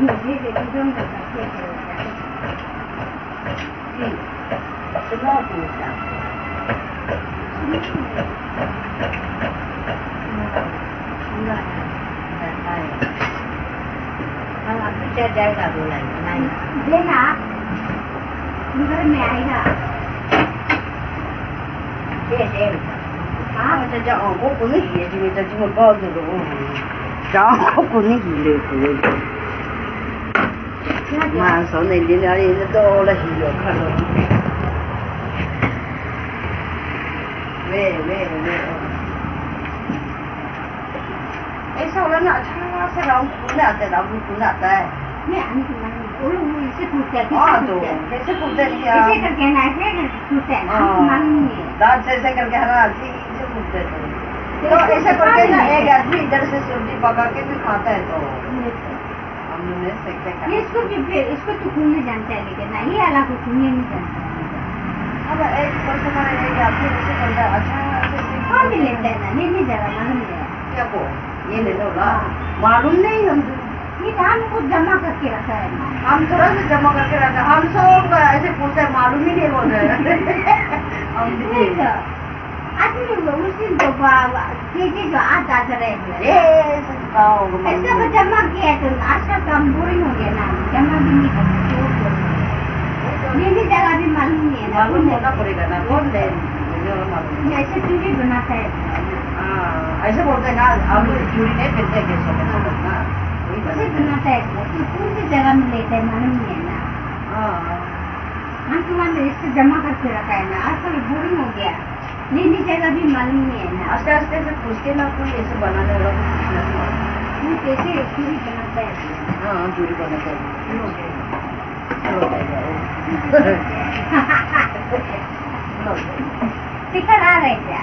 嗯好的嗯好的嗯好的嗯好的嗯好的嗯好的嗯好 سونے ایسا ہوگا نا اچھا سے راؤنڈ کھل جاتا ہے راؤنڈ کھل آتا ہے ادھر سے سبزی پکا کے کھاتا ہے تو ہم نے سیکھا اس کو اس کو تو کون جانتا ہے لیکن نہ یہ اللہ کو کون نہیں جانتا اب ایک پرسن ہے کہ آپ کے جیسے بندہ اچھا ہاں مل لیتا ہے نا نہیں جا رہا معلوم نہیں کیا کو؟ یہ لے لو گا ہاں۔ معلوم نہیں ہم یہ تو ہم کو جمع کر کے رکھا ہے۔ ہم تھوڑا سا جمع کر کے رکھا۔ ہم سب ایسے پوچھتے معلوم ہی نہیں بول رہے جمع کیا آج کل کم بورنگ ہو گیا نا جمع جگہ بھی معلوم نہیں ہے معلوم بولتے ہیں نا کون سی جگہ میں لیتے ہیں معلوم نہیں ہے نا ہم تمہارے اس سے جمع کر کے رکھا ہے نا آج کل بورنگ ہو گیا نہیں ڈیٹیل بھی معلوم نہیں ہے نا آہستہ آہستہ سے پوچھ کے نا آپ کو کیسے بنانا ہوگا کیسے پوری بناتا ہے ہاں پوری بناتا ہے فکر آ رہے کیا